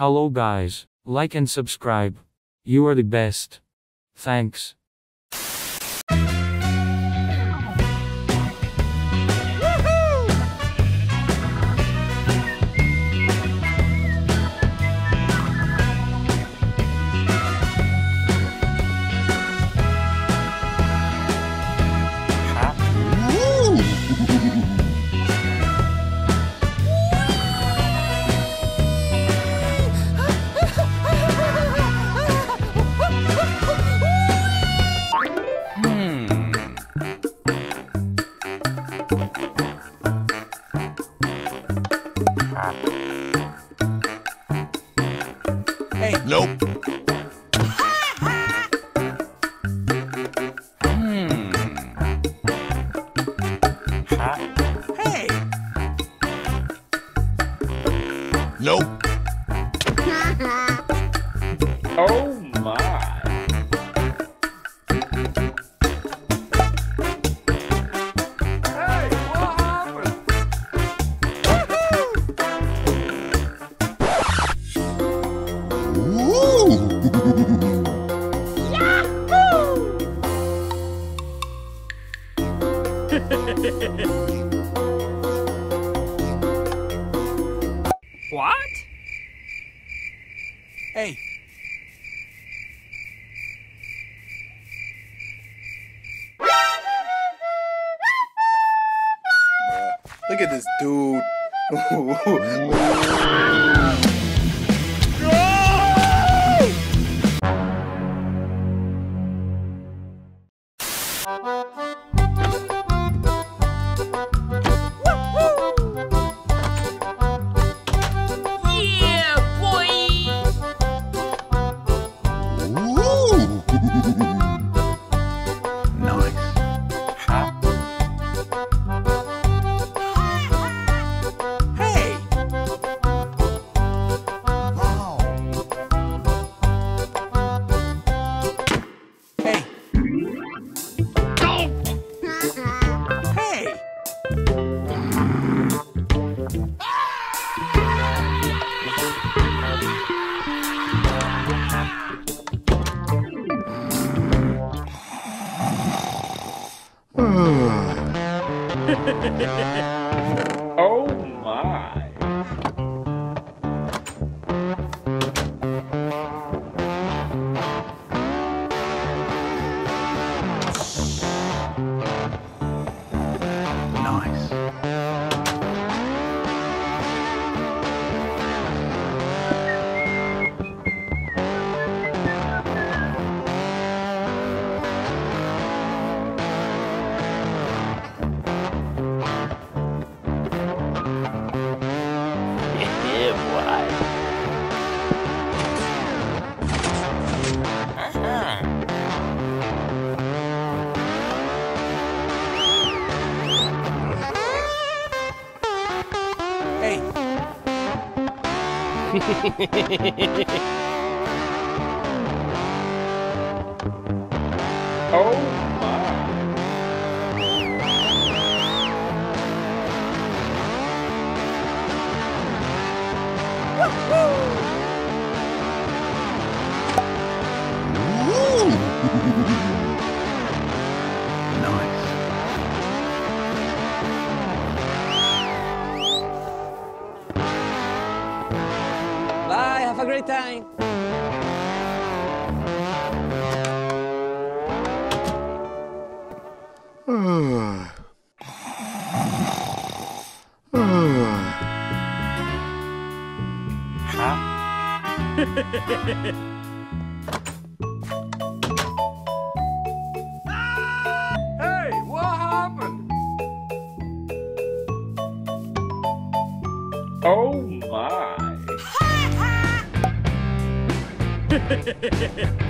Hello guys, like and subscribe. You are the best. Thanks. Hey, nope. What? Hey. Look at this dude. Nah. Oh a great time. Hey, Oh my. What? Nope.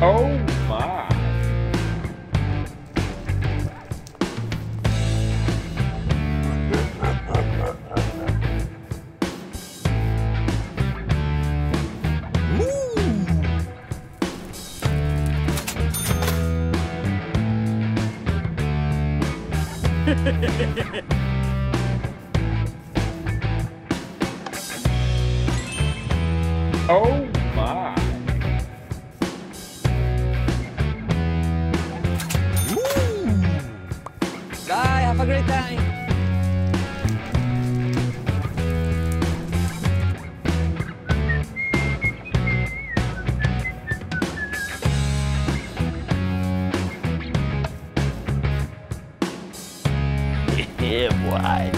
Oh my. oh a great time. yeah, boy.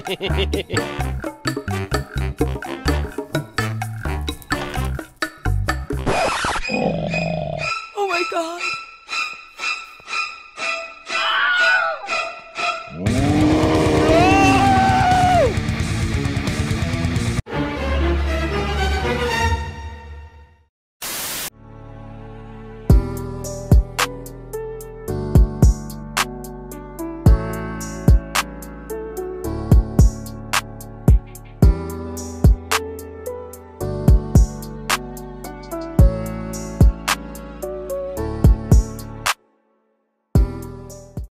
oh my god!